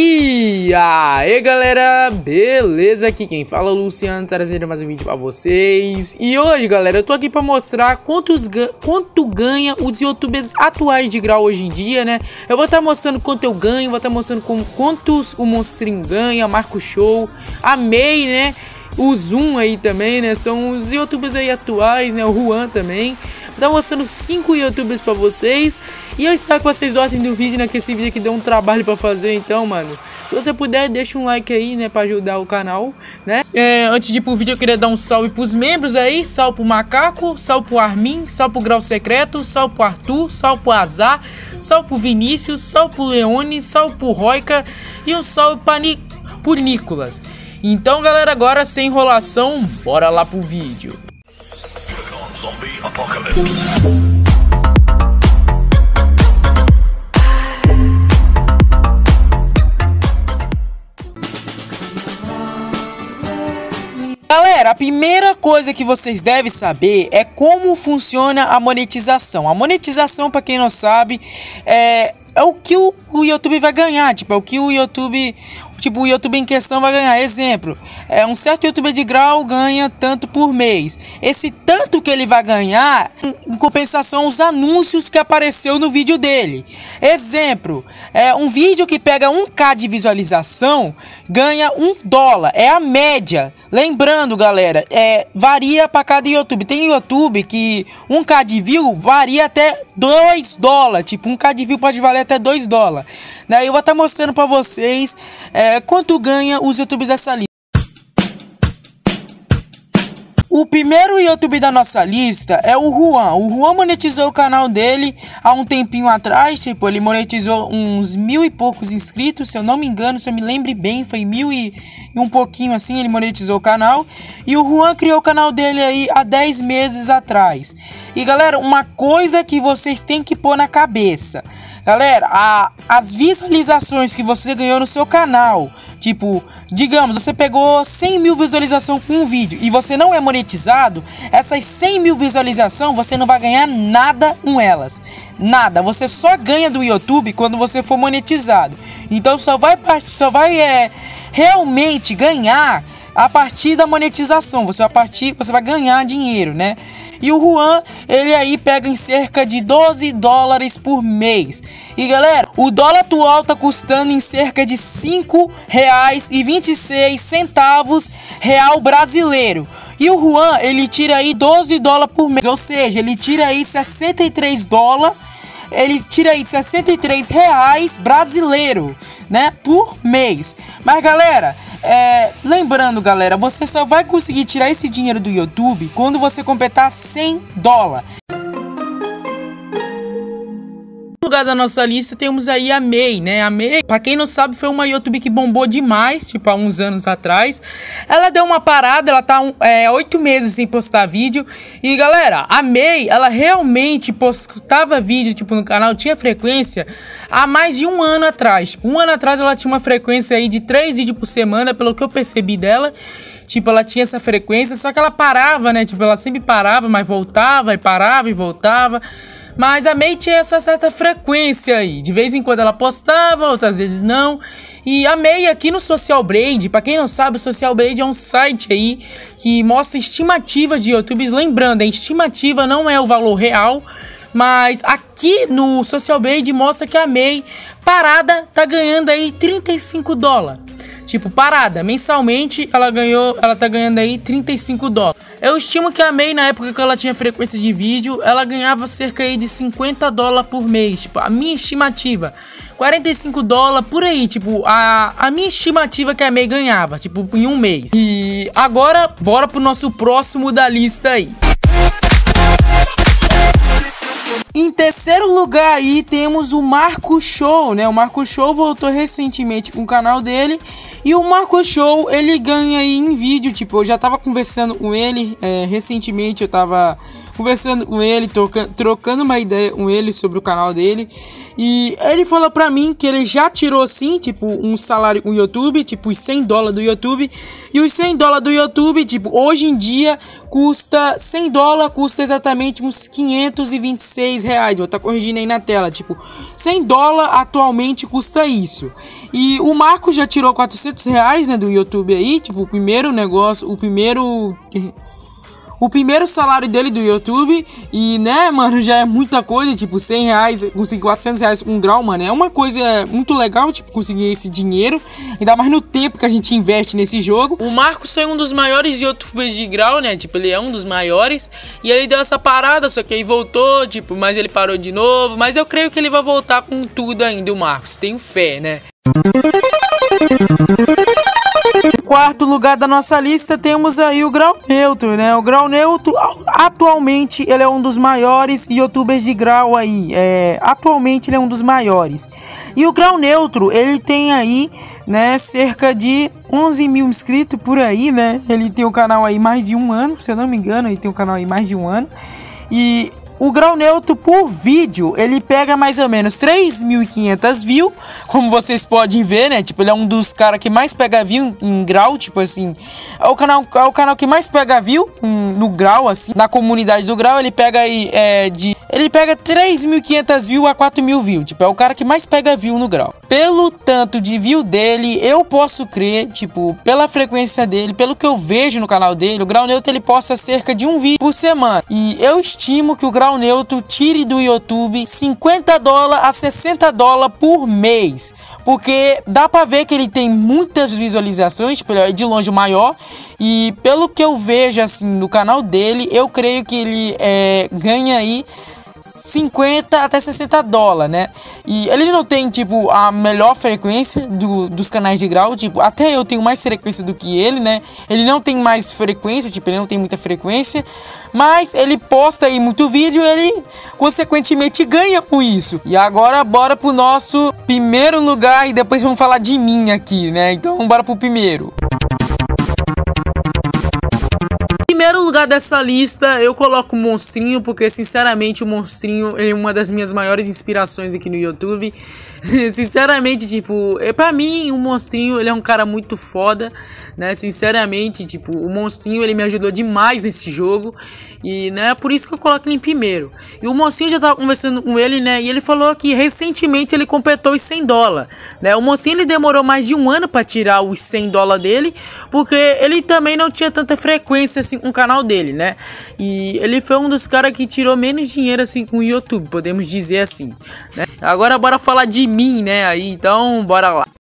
E aí galera, beleza? Aqui quem fala é o Luciano, trazendo mais um vídeo pra vocês E hoje galera, eu tô aqui pra mostrar quantos quanto ganha os youtubers atuais de grau hoje em dia, né? Eu vou estar tá mostrando quanto eu ganho, vou estar tá mostrando com, quantos o Monstrinho ganha, Marco Show, a May, né? O Zoom aí também, né? São os youtubers aí atuais, né? O Juan também. Vou tá mostrando cinco youtubers pra vocês. E eu espero que vocês gostem do vídeo, né? Que esse vídeo aqui deu um trabalho pra fazer, então, mano. Se você puder, deixa um like aí, né? Pra ajudar o canal, né? É, antes de ir pro vídeo, eu queria dar um salve pros membros aí. Salve pro Macaco, salve pro Armin, salve pro Grau Secreto, salve pro Arthur, salve pro Azar, salve pro Vinícius, salve pro Leone, salve pro Roica e um salve pra Ni pro Nicolas. Então, galera, agora sem enrolação, bora lá pro vídeo. Galera, a primeira coisa que vocês devem saber é como funciona a monetização. A monetização, para quem não sabe, é, é o que o YouTube vai ganhar, tipo, é o que o YouTube, tipo, o YouTube em questão vai ganhar. Exemplo, é um certo youtuber de grau ganha tanto por mês. Esse tanto que ele vai ganhar, em compensação os anúncios que apareceu no vídeo dele. Exemplo, é um vídeo que pega 1k de visualização, ganha um dólar, é a média. Lembrando, galera, é varia para cada YouTube. Tem YouTube que 1k de view varia até 2 dólares, tipo, 1k de view pode valer até 2 dólares. Daí eu vou estar tá mostrando para vocês é, quanto ganha os youtubers dessa lista. O primeiro YouTube da nossa lista é o Juan. O Juan monetizou o canal dele há um tempinho atrás. Tipo, ele monetizou uns mil e poucos inscritos. Se eu não me engano, se eu me lembre bem, foi mil e, e um pouquinho assim. Ele monetizou o canal. E o Juan criou o canal dele aí há 10 meses atrás. E galera, uma coisa que vocês têm que pôr na cabeça. Galera, a, as visualizações que você ganhou no seu canal. Tipo, digamos, você pegou 100 mil visualizações com um vídeo e você não é monetizado monetizado, essas 100 mil visualizações você não vai ganhar nada com elas. Nada. Você só ganha do YouTube quando você for monetizado. Então só vai, só vai é, realmente ganhar a partir da monetização. Você vai partir, você vai ganhar dinheiro, né? E o Juan, ele aí pega em cerca de 12 dólares por mês. E galera, o dólar atual tá custando em cerca de 5 reais e 26 centavos real brasileiro. E o Juan, ele tira aí 12 dólares por mês, ou seja, ele tira aí 63 dólares ele tira aí 63 reais brasileiro, né, por mês. Mas galera, é, lembrando galera, você só vai conseguir tirar esse dinheiro do YouTube quando você completar 100 dólares lugar da nossa lista temos aí a May, né? A May, pra quem não sabe, foi uma YouTube que bombou demais, tipo, há uns anos atrás. Ela deu uma parada, ela tá é, oito meses sem postar vídeo. E galera, a May, ela realmente postava vídeo, tipo, no canal, tinha frequência há mais de um ano atrás. Tipo, um ano atrás ela tinha uma frequência aí de três vídeos por semana, pelo que eu percebi dela. Tipo, ela tinha essa frequência, só que ela parava, né? Tipo, ela sempre parava, mas voltava e parava e voltava. Mas a May tinha essa certa frequência aí. De vez em quando ela postava, outras vezes não. E a May aqui no Social Blade, para quem não sabe, o Social Blade é um site aí que mostra estimativa de YouTubes. Lembrando, a estimativa não é o valor real. Mas aqui no Social Blade mostra que a May parada tá ganhando aí 35 dólares. Tipo, parada, mensalmente ela ganhou, ela tá ganhando aí 35 dólares. Eu estimo que a May, na época que ela tinha frequência de vídeo, ela ganhava cerca aí de 50 dólares por mês. Tipo, a minha estimativa, 45 dólares por aí. Tipo, a, a minha estimativa que a May ganhava, tipo, em um mês. E agora, bora pro nosso próximo da lista aí. Em terceiro lugar aí temos o Marco Show, né? O Marco Show voltou recentemente com o canal dele. E o Marco Show ele ganha aí em vídeo, tipo, eu já tava conversando com ele é, recentemente, eu tava conversando com ele, troca, trocando uma ideia com ele sobre o canal dele. E ele falou pra mim que ele já tirou assim, tipo, um salário com o YouTube, tipo, os 100 dólares do YouTube. E os 100 dólares do YouTube, tipo, hoje em dia custa 100 dólares, custa exatamente uns 526 106 reais. Vou estar tá corrigindo aí na tela. Tipo, 100 dólares atualmente custa isso. E o Marco já tirou 400 reais, né, do YouTube aí. Tipo, o primeiro negócio, o primeiro o primeiro salário dele do YouTube. E, né, mano, já é muita coisa. Tipo, 100 reais, conseguir 400 reais um grau, mano. É uma coisa muito legal, tipo, conseguir esse dinheiro. Ainda mais no tempo que a gente investe nesse jogo. O Marcos foi um dos maiores YouTubers de grau, né? Tipo, ele é um dos maiores. E ele deu essa parada, só que aí voltou, tipo, mas ele parou de novo. Mas eu creio que ele vai voltar com tudo ainda, o Marcos. Tenho fé, né? Quarto lugar da nossa lista temos aí o Grau Neutro, né? O Grau Neutro, atualmente, ele é um dos maiores youtubers de grau aí. É, atualmente, ele é um dos maiores. E o Grau Neutro, ele tem aí, né, cerca de 11 mil inscritos por aí, né? Ele tem o canal aí mais de um ano, se eu não me engano, ele tem o canal aí mais de um ano. E o grau neutro por vídeo, ele pega mais ou menos 3.500 views, como vocês podem ver, né? Tipo, ele é um dos caras que mais pega view em, grau, tipo assim. É o canal, é o canal que mais pega view em, no grau, assim. Na comunidade do grau, ele pega aí é, de... Ele pega 3.500 views a 4.000 views. Tipo, é o cara que mais pega view no grau. Pelo tanto de view dele, eu posso crer, tipo, pela frequência dele, pelo que eu vejo no canal dele, o grau neutro ele posta cerca de um vídeo por semana. E eu estimo que o grau neutro tire do YouTube 50 dólares a 60 dólares por mês. Porque dá pra ver que ele tem muitas visualizações, é de longe maior. E pelo que eu vejo assim no canal dele, eu creio que ele é, ganha aí 50 até 60 dólares, né? E ele não tem, tipo, a melhor frequência do, dos canais de grau, tipo, até eu tenho mais frequência do que ele, né? Ele não tem mais frequência, tipo, ele não tem muita frequência, mas ele posta aí muito vídeo, ele consequentemente ganha com isso. E agora bora pro nosso primeiro lugar e depois vamos falar de mim aqui, né? Então bora pro primeiro primeiro lugar dessa lista, eu coloco o Monstrinho, porque sinceramente o Monstrinho é uma das minhas maiores inspirações aqui no YouTube. sinceramente, tipo, é para mim o Monstrinho, ele é um cara muito foda, né? Sinceramente, tipo, o Monstrinho ele me ajudou demais nesse jogo e, né, por isso que eu coloco ele em primeiro. E o Monstrinho já tava conversando com ele, né, e ele falou que recentemente ele completou os 100 dólares, né? O Monstrinho ele demorou mais de um ano para tirar os 100 dólares dele, porque ele também não tinha tanta frequência assim com canal dele, né? E ele foi um dos caras que tirou menos dinheiro assim com o YouTube, podemos dizer assim, né? Agora bora falar de mim, né? Aí, então, bora lá.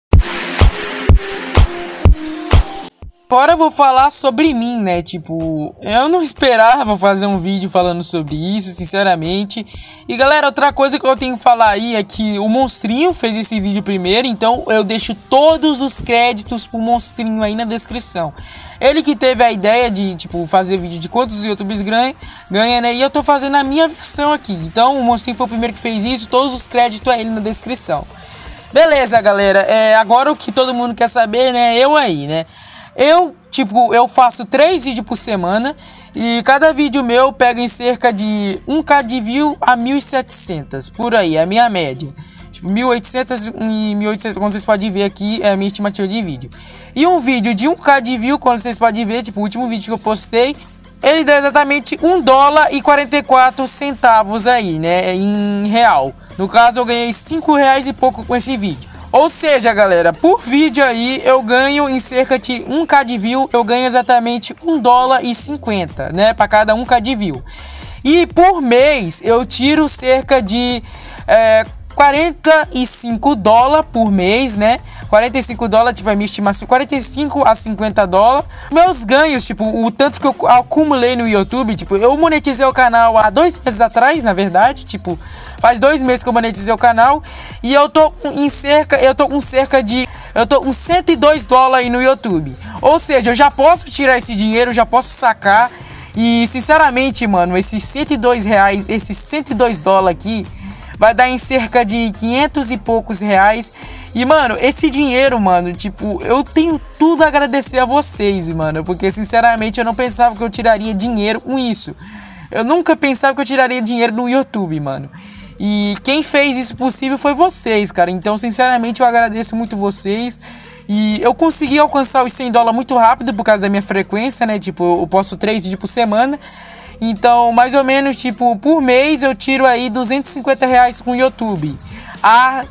Agora eu vou falar sobre mim, né? Tipo, eu não esperava fazer um vídeo falando sobre isso, sinceramente. E galera, outra coisa que eu tenho que falar aí é que o Monstrinho fez esse vídeo primeiro, então eu deixo todos os créditos pro Monstrinho aí na descrição. Ele que teve a ideia de, tipo, fazer vídeo de quantos os youtubers ganham, ganha, né? E eu tô fazendo a minha versão aqui. Então o Monstrinho foi o primeiro que fez isso, todos os créditos a ele na descrição. Beleza, galera. É, agora o que todo mundo quer saber, né? Eu aí, né? Eu, tipo, eu faço três vídeos por semana e cada vídeo meu pega em cerca de 1k de view a 1.700, por aí, é a minha média. Tipo, 1.800 e 1.800, como vocês podem ver aqui, é a minha estimativa de vídeo. E um vídeo de 1k de view, como vocês podem ver, tipo, o último vídeo que eu postei, ele deu exatamente 1 dólar e 44 centavos aí, né, em real. No caso, eu ganhei 5 reais e pouco com esse vídeo. Ou seja, galera, por vídeo aí eu ganho em cerca de 1k de view, eu ganho exatamente 1 dólar e 50, né, para cada 1k de view. E por mês eu tiro cerca de é, 45 dólares por mês, né? 45 dólares, tipo, a minha estimação, 45 a 50 dólares. Meus ganhos, tipo, o tanto que eu acumulei no YouTube, tipo, eu monetizei o canal há dois meses atrás, na verdade, tipo, faz dois meses que eu monetizei o canal e eu tô em cerca, eu tô com cerca de, eu tô com 102 dólares no YouTube. Ou seja, eu já posso tirar esse dinheiro, já posso sacar e, sinceramente, mano, esses 102 reais, esses 102 dólares aqui vai dar em cerca de 500 e poucos reais. E, mano, esse dinheiro, mano, tipo, eu tenho tudo a agradecer a vocês, mano, porque sinceramente eu não pensava que eu tiraria dinheiro com isso. Eu nunca pensava que eu tiraria dinheiro no YouTube, mano. E quem fez isso possível foi vocês, cara. Então, sinceramente, eu agradeço muito vocês. E eu consegui alcançar os 100 dólares muito rápido por causa da minha frequência, né? Tipo, eu posto 3 vídeos por semana. Então, mais ou menos, tipo, por mês eu tiro aí 250 reais com o YouTube. Ah,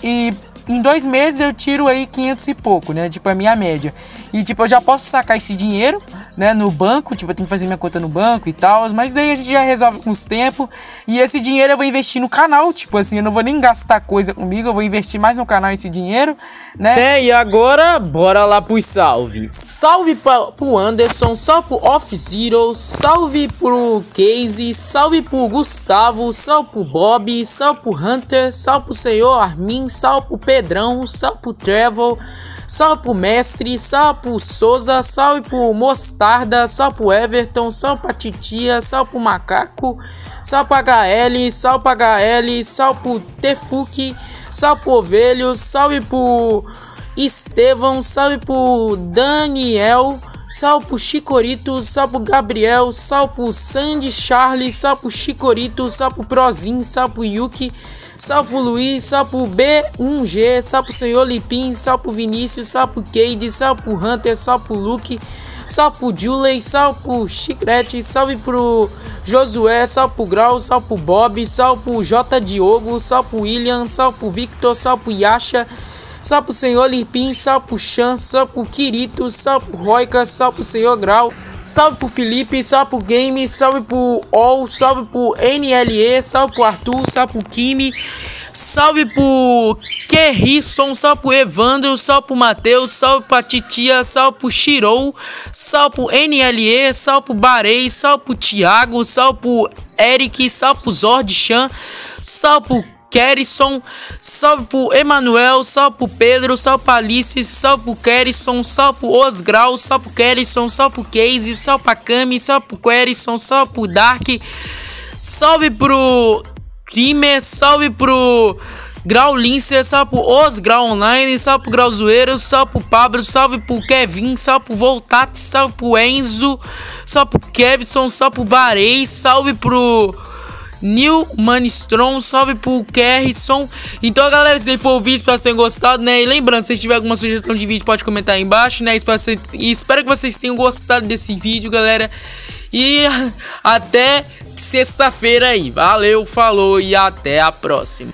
e em dois meses eu tiro aí 500 e pouco, né? Tipo, a minha média. E, tipo, eu já posso sacar esse dinheiro, né? No banco, tipo, eu tenho que fazer minha conta no banco e tal. Mas daí a gente já resolve com os tempos. E esse dinheiro eu vou investir no canal, tipo assim, eu não vou nem gastar coisa comigo, eu vou investir mais no canal esse dinheiro, né? É, e agora, bora lá pros salves. Salve pra, pro Anderson, salve pro Off Zero, salve pro Casey, salve pro Gustavo, salve pro Bob, salve pro Hunter, salve pro Senhor Armin, salve pro Pedro. Pedrão, salve pro Travel, salve pro Mestre, salve pro Souza, salve pro Mostarda, salve pro Everton, salve pra Titia, salve pro Macaco, salve pro HL, salve pro HL, salve pro Tefuque, salve pro Ovelho, salve pro Estevão, salve pro Daniel, salve pro Chicorito, salve pro Gabriel, salve pro Sandy Charlie, salve pro Chicorito, salve pro Prozin, salve pro Yuki, salve pro Luiz, salve pro B1G, salve pro Senhor Lipim, salve pro Vinícius, salve pro Cade, salve pro Hunter, salve pro Luke, salve pro Julie, salve pro Chicrete, salve pro Josué, salve pro Grau, salve pro Bob, salve pro J Diogo, salve pro William, salve pro Victor, salve pro Yasha, salve pro Senhor Lipim, salve pro Chan, salve pro Kirito, salve pro Roica, salve pro Senhor Grau, Salve pro Felipe, salve pro Game, salve pro All, salve pro NLE, salve pro Arthur, salve pro Kimi, salve pro Kerrisson, salve pro Evandro, salve pro Matheus, salve pra Titia, salve pro Shirou, salve pro NLE, salve pro Barei, salve pro Thiago, salve pro Eric, salve pro Zord Chan, salve pro Kerison, salve pro Emanuel, salve pro Pedro, salve pro Alice, salve pro Kerison, salve pro Osgrau, salve pro Kerison, salve pro Case, salve pra Cami, salve pro Kerison, salve pro Dark, salve pro Trimer, salve pro Grau salve pro Os Grau Online, salve pro Grau Zoeiro, salve pro Pablo, salve pro Kevin, salve pro Voltate, salve pro Enzo, salve pro Kevson, salve pro Barei, salve pro New Manistron, salve pro Kerrison. Então, galera, se for o vídeo, espero que tenham gostado, né? E lembrando, se tiver alguma sugestão de vídeo, pode comentar aí embaixo, né? Espero, espero que vocês tenham gostado desse vídeo, galera. E até sexta-feira aí. Valeu, falou e até a próxima.